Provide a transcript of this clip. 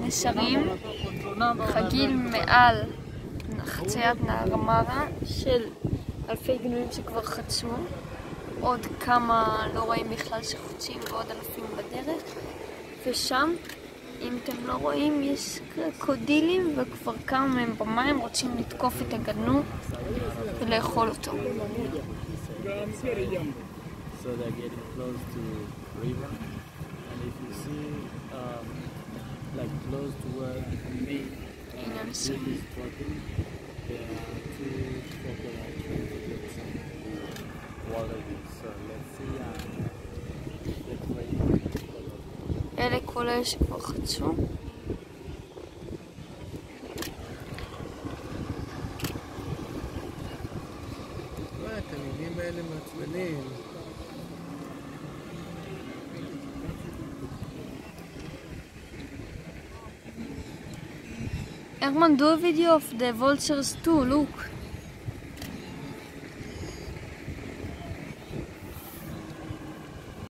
נשרים, חגיל מעל חציית נהר המרה של אלפי גנויים שכבר חצו, עוד כמה לא רואים בכלל שחוצים ועוד אלפים בדרך, ושם, אם אתם לא רואים, יש קרוקודילים וכבר כמה מהם במים רוצים לתקוף את הגנוב ולאכול אותו. So they're getting close to river, and if you see, um, like close to where me הנה uh, מסביב. Bill is talking, there are trying to get some water. So let's see. Uh, wait. אלה כל אלה שכבר חצו. התלמידים האלה מעצבנים. Herman, do a video of the vultures too, look.